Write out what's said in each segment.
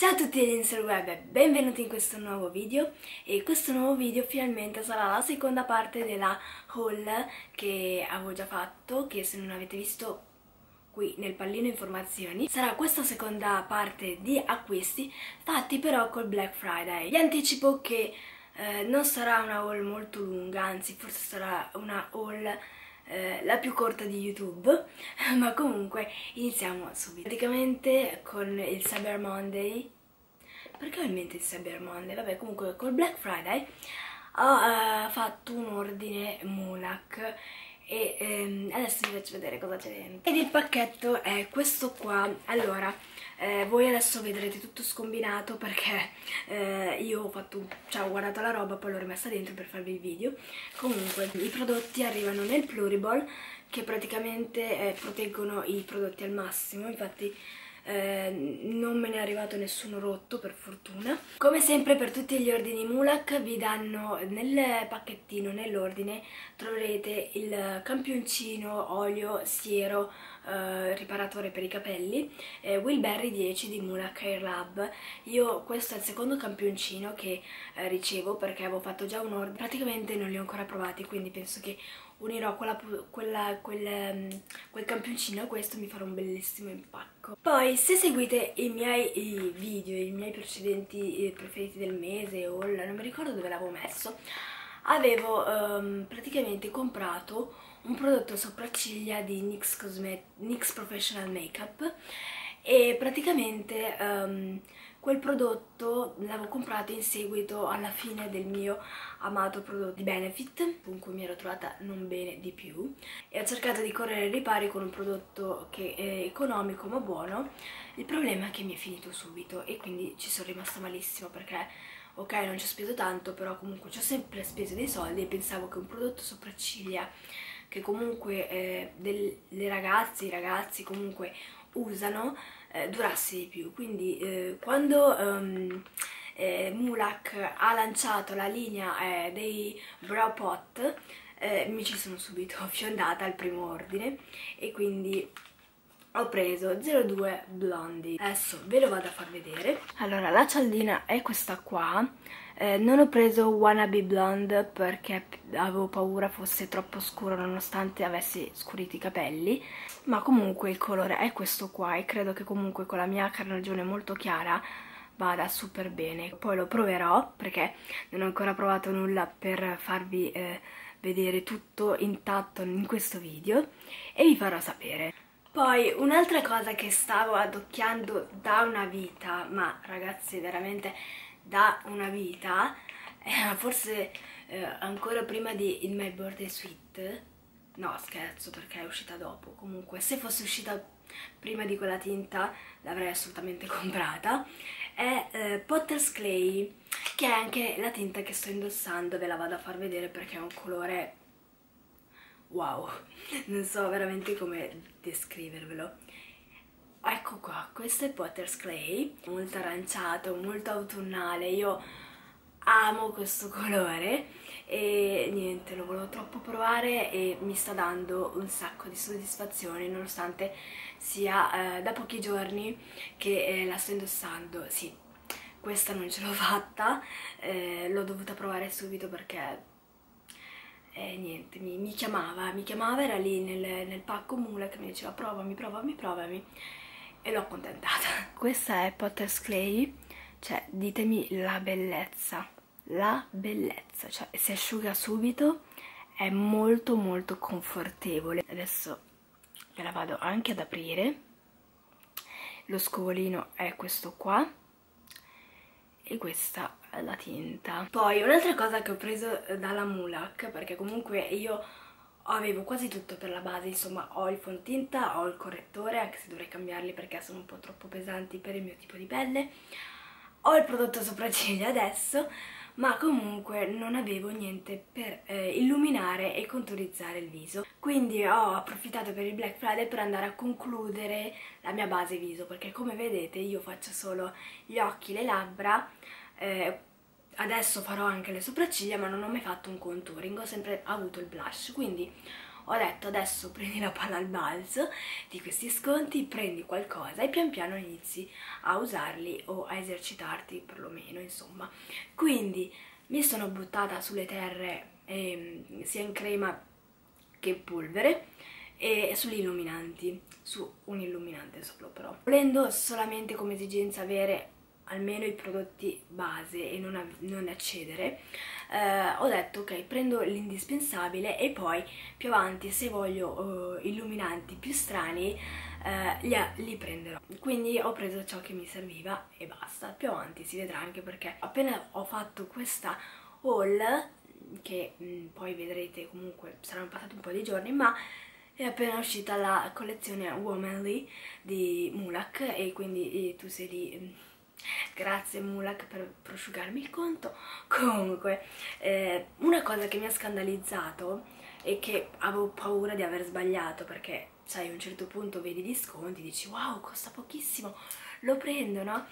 Ciao a tutti dell'Insel Web, benvenuti in questo nuovo video e questo nuovo video finalmente sarà la seconda parte della haul che avevo già fatto, che se non avete visto qui nel pallino informazioni sarà questa seconda parte di acquisti fatti però col Black Friday. Vi anticipo che eh, non sarà una haul molto lunga, anzi forse sarà una haul eh, la più corta di YouTube, ma comunque iniziamo subito. Praticamente con il Cyber Monday, perché ho in mente il Cyber Monday? Vabbè, comunque col Black Friday ho uh, fatto un ordine Mulak e ehm, adesso vi faccio vedere cosa c'è dentro. Ed il pacchetto è questo qua, allora eh, voi adesso vedrete tutto scombinato perché eh, io ho fatto, cioè ho guardato la roba poi l'ho rimessa dentro per farvi il video. Comunque i prodotti arrivano nel pluriball che praticamente eh, proteggono i prodotti al massimo. Infatti eh, non me ne è arrivato nessuno rotto per fortuna. Come sempre per tutti gli ordini Mulak vi danno nel pacchettino nell'ordine troverete il campioncino olio siero eh, riparatore per i capelli eh, Wilberry 10 di Mulak Hair Lab io questo è il secondo campioncino che eh, ricevo perché avevo fatto già un ordine. Praticamente non li ho ancora provati quindi penso che unirò quella, quella, quel, um, quel campioncino a questo mi farà un bellissimo impacco. Poi se seguite i miei i video, i miei precedenti eh, preferiti del mese o non mi ricordo dove l'avevo messo, avevo um, praticamente comprato un prodotto sopracciglia di NYX, Cosmet NYX Professional Makeup e praticamente um, quel prodotto l'avevo comprato in seguito alla fine del mio amato prodotto di Benefit con cui mi ero trovata non bene di più e ho cercato di correre ai ripari con un prodotto che è economico ma buono. Il problema è che mi è finito subito e quindi ci sono rimasta malissimo perché ok non ci ho speso tanto però comunque ci ho sempre speso dei soldi e pensavo che un prodotto sopracciglia che comunque eh, delle ragazze, i ragazzi comunque usano eh, durasse di più. Quindi eh, quando um, eh, Mulak ha lanciato la linea eh, dei brow pot eh, mi ci sono subito fiondata al primo ordine. E quindi ho preso 02 Blondie. Adesso ve lo vado a far vedere. Allora la cialdina è questa qua eh, non ho preso Wannabe Blonde perché avevo paura fosse troppo scuro nonostante avessi scuriti i capelli ma comunque il colore è questo qua e credo che comunque con la mia carnagione molto chiara vada super bene. Poi lo proverò perché non ho ancora provato nulla per farvi eh, vedere tutto intatto in questo video e vi farò sapere. Poi un'altra cosa che stavo adocchiando da una vita ma ragazzi veramente da una vita eh, forse eh, ancora prima di Il My Birthday Suite no scherzo perché è uscita dopo. Comunque se fosse uscita prima di quella tinta l'avrei assolutamente comprata. È eh, Potter's Clay che è anche la tinta che sto indossando ve la vado a far vedere perché è un colore wow. Non so veramente come descrivervelo ecco qua, questo è Potter's Clay molto aranciato, molto autunnale io amo questo colore e niente, lo volevo troppo provare e mi sta dando un sacco di soddisfazione nonostante sia eh, da pochi giorni che eh, la sto indossando, sì, questa non ce l'ho fatta, eh, l'ho dovuta provare subito perché eh, niente, mi, mi, chiamava, mi chiamava, era lì nel, nel pacco mula che mi diceva provami, provami, provami e l'ho accontentata. Questa è Potter's Clay, cioè ditemi la bellezza, la bellezza, cioè si asciuga subito, è molto molto confortevole. Adesso ve la vado anche ad aprire, lo scovolino è questo qua e questa è la tinta. Poi un'altra cosa che ho preso dalla Mulak, perché comunque io avevo quasi tutto per la base, insomma ho il fontinta, ho il correttore, anche se dovrei cambiarli perché sono un po' troppo pesanti per il mio tipo di pelle, ho il prodotto sopracciglia adesso, ma comunque non avevo niente per eh, illuminare e conturizzare il viso. Quindi ho approfittato per il Black Friday per andare a concludere la mia base viso, perché come vedete io faccio solo gli occhi, le labbra, eh, adesso farò anche le sopracciglia ma non ho mai fatto un contouring, ho sempre avuto il blush, quindi ho detto adesso prendi la palla al balzo di questi sconti, prendi qualcosa e pian piano inizi a usarli o a esercitarti perlomeno, insomma. Quindi mi sono buttata sulle terre eh, sia in crema che in polvere e sugli illuminanti, su un illuminante solo però. Volendo solamente come esigenza avere almeno i prodotti base e non, non accedere, eh, ho detto ok prendo l'indispensabile e poi più avanti se voglio uh, illuminanti più strani eh, li, li, prenderò. Quindi ho preso ciò che mi serviva e basta, più avanti si vedrà anche perché appena ho fatto questa haul che mh, mm, poi vedrete comunque saranno passati un po' di giorni ma è appena uscita la collezione Womanly di Mulak e quindi eh, tu sei lì mm, grazie Mulak per prosciugarmi il conto comunque eh, una cosa che mi ha scandalizzato è che avevo paura di aver sbagliato perché sai a un certo punto vedi gli sconti dici wow costa pochissimo lo prendo no?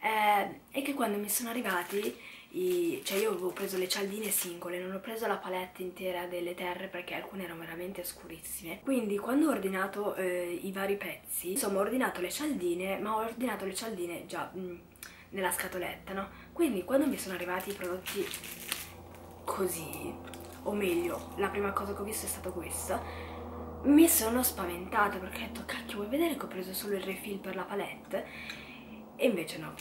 Eh, e che quando mi sono arrivati i, cioè io avevo preso le cialdine singole, non ho preso la palette intera delle terre perché alcune erano veramente scurissime. Quindi quando ho ordinato eh, i vari pezzi, insomma ho ordinato le cialdine, ma ho ordinato le cialdine già mh, mm, nella scatoletta, no? Quindi quando mi sono arrivati i prodotti così, o meglio, la prima cosa che ho visto è stata questa, mi sono spaventata perché ho detto cacchio vuoi vedere che ho preso solo il refill per la palette? E invece no,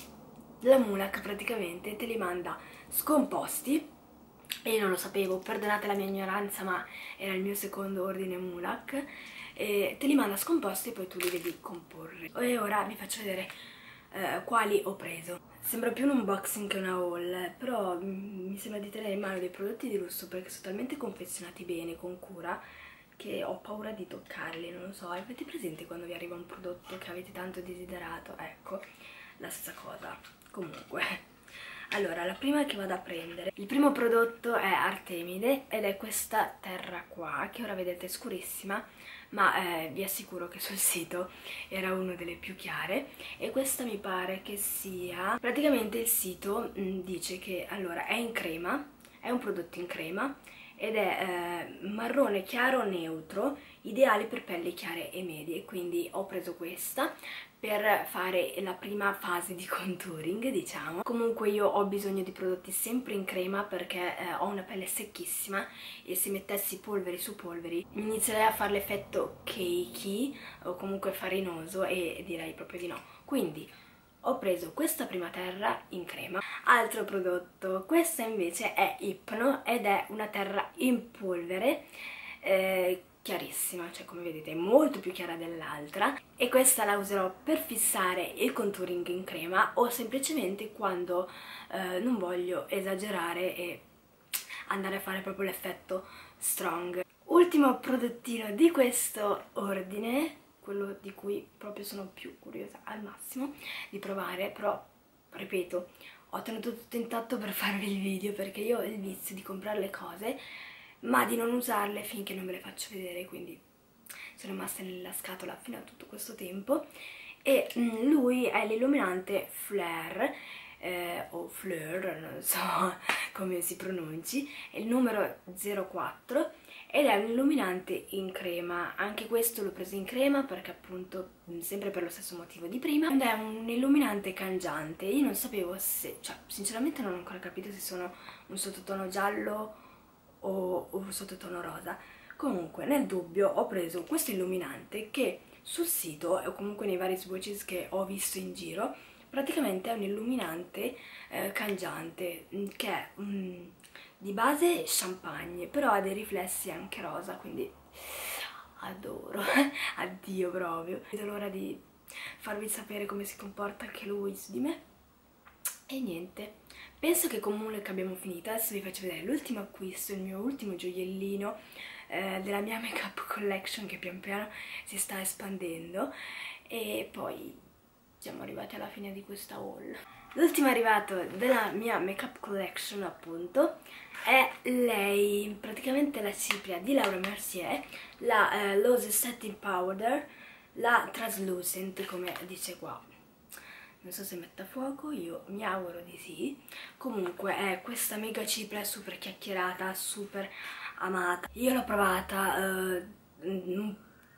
la Mulak praticamente te li manda scomposti e io non lo sapevo, perdonate la mia ignoranza ma era il mio secondo ordine Mulak e te li manda scomposti e poi tu li devi comporre. E ora vi faccio vedere eh, quali ho preso. Sembra più un unboxing che una haul però mm, mi sembra di tenere in mano dei prodotti di lusso perché sono talmente confezionati bene, con cura che ho paura di toccarli, non lo so. Avete presente quando vi arriva un prodotto che avete tanto desiderato? ecco, la stessa cosa comunque allora la prima che vado a prendere il primo prodotto è Artemide ed è questa terra qua che ora vedete è scurissima ma eh, vi assicuro che sul sito era una delle più chiare. E questa mi pare che sia praticamente il sito mh, mm, dice che allora è in crema è un prodotto in crema ed è eh, marrone chiaro neutro ideale per pelli chiare e medie quindi ho preso questa per fare la prima fase di contouring diciamo. Comunque io ho bisogno di prodotti sempre in crema perché eh, ho una pelle secchissima e se mettessi polveri su polveri inizierei a fare l'effetto cakey o comunque farinoso e direi proprio di no. Quindi ho preso questa prima terra in crema altro prodotto questa invece è Ipno ed è una terra in polvere eh, chiarissima, cioè come vedete è molto più chiara dell'altra e questa la userò per fissare il contouring in crema o semplicemente quando eh, non voglio esagerare e andare a fare proprio l'effetto strong. Ultimo prodottino di questo ordine, quello di cui proprio sono più curiosa al massimo di provare, però ripeto, ho tenuto tutto intatto per farvi il video perché io ho il vizio di comprare le cose ma di non usarle finché non ve le faccio vedere, quindi sono rimaste nella scatola fino a tutto questo tempo. E mm, lui è l'illuminante Flare, eh, o Fleur, non so come si pronunci, è il numero 04 ed è un illuminante in crema, anche questo l'ho preso in crema perché appunto mm, sempre per lo stesso motivo di prima ed è un illuminante cangiante, io non sapevo se, cioè sinceramente non ho ancora capito se sono un sottotono giallo o, o sottotono rosa. Comunque, nel dubbio ho preso questo illuminante che sul sito o comunque nei vari swatches che ho visto in giro praticamente è un illuminante eh, cangiante mm, che è um, di base champagne però ha dei riflessi anche rosa quindi adoro addio proprio. Vedo l'ora di farvi sapere come si comporta anche lui su di me. E niente penso che comunque abbiamo finito. Adesso vi faccio vedere l'ultimo acquisto il mio ultimo gioiellino eh, della mia makeup collection che pian piano si sta espandendo. E poi siamo arrivati alla fine di questa haul l'ultimo arrivato della mia makeup collection appunto è lei, praticamente la cipria di Laura Mercier la eh, Lose Setting Powder la Translucent come dice qua non so se mette a fuoco, io mi auguro di sì. Comunque è questa mega cipria super chiacchierata, super amata. Io l'ho provata uh,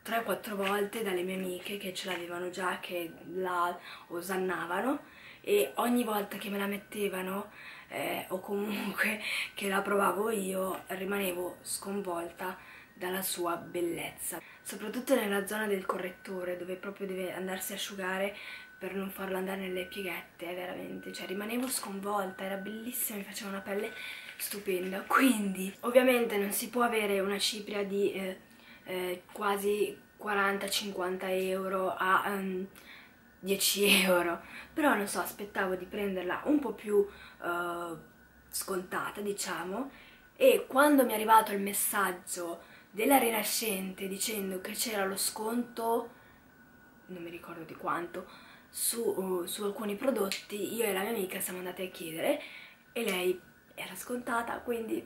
3-4 volte dalle mie amiche che ce l'avevano già, che la osannavano e ogni volta che me la mettevano eh, o comunque che la provavo io rimanevo sconvolta dalla sua bellezza. Soprattutto nella zona del correttore dove proprio deve andarsi a asciugare per non farlo andare nelle pieghette veramente, cioè rimanevo sconvolta, era bellissima, mi faceva una pelle stupenda. Quindi ovviamente non si può avere una cipria di eh, eh, quasi 40-50 euro a um, ehm, 10 euro. Però non so aspettavo di prenderla un po' più uh, scontata diciamo e quando mi è arrivato il messaggio della Rinascente dicendo che c'era lo sconto non mi ricordo di quanto su, uh, su alcuni prodotti io e la mia amica siamo andate a chiedere e lei era scontata quindi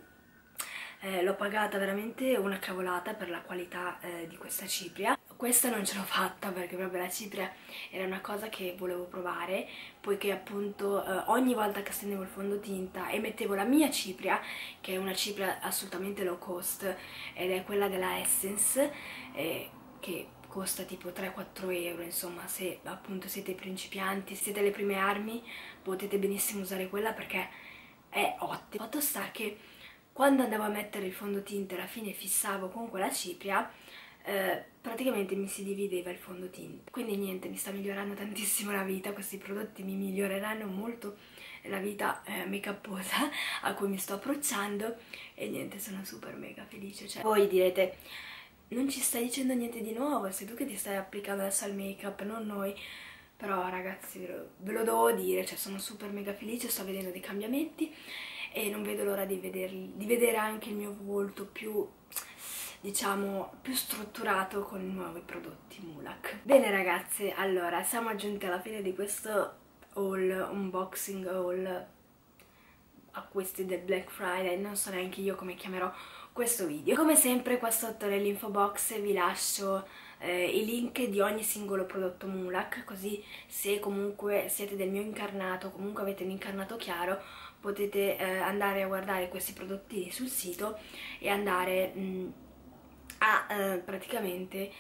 eh, l'ho pagata veramente una cavolata per la qualità eh, di questa cipria. Questa non ce l'ho fatta perché proprio la cipria era una cosa che volevo provare poiché appunto eh, ogni volta che stendevo il fondotinta e mettevo la mia cipria che è una cipria assolutamente low cost ed è quella della Essence eh, che costa tipo 3-4 euro insomma se appunto siete principianti siete alle prime armi potete benissimo usare quella perché è ottima. Fatto sta che quando andavo a mettere il fondotinta alla fine fissavo con quella cipria eh, praticamente mi si divideva il fondotinta. Quindi niente mi sta migliorando tantissimo la vita questi prodotti mi miglioreranno molto la vita eh, make uposa a cui mi sto approcciando e niente sono super mega felice. Cioè, voi direte non ci stai dicendo niente di nuovo sei tu che ti stai applicando adesso al make up non noi. Però ragazzi ve lo, ve lo devo dire cioè sono super mega felice sto vedendo dei cambiamenti e non vedo l'ora di, di vedere anche il mio volto più diciamo più strutturato con i nuovi prodotti Mulak bene ragazze allora siamo giunti alla fine di questo haul unboxing haul acquisti del Black Friday. Non so neanche io come chiamerò questo video. Come sempre qua sotto nell'info box vi lascio eh, i link di ogni singolo prodotto Mulak così se comunque siete del mio incarnato comunque avete un incarnato chiaro potete eh, andare a guardare questi prodotti sul sito e andare mh, mm, a eh, praticamente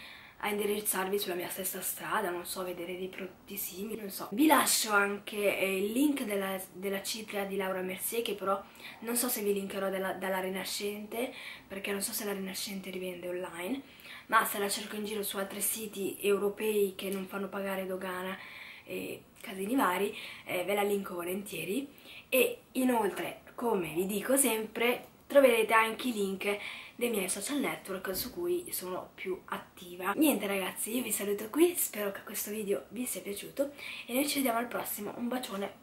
a indirizzarvi sulla mia stessa strada, non so, vedere dei prodotti simili, non so. Vi lascio anche eh, il link della, della, cipria di Laura Mercier, che però non so se vi linkerò della, dalla Rinascente, perché non so se la Rinascente rivende online, ma se la cerco in giro su altri siti europei che non fanno pagare dogana e casini vari, eh, ve la linko volentieri. E inoltre, come vi dico sempre, troverete anche i link dei miei social network su cui sono più attiva. Niente ragazzi, io vi saluto qui, spero che questo video vi sia piaciuto e noi ci vediamo al prossimo. Un bacione!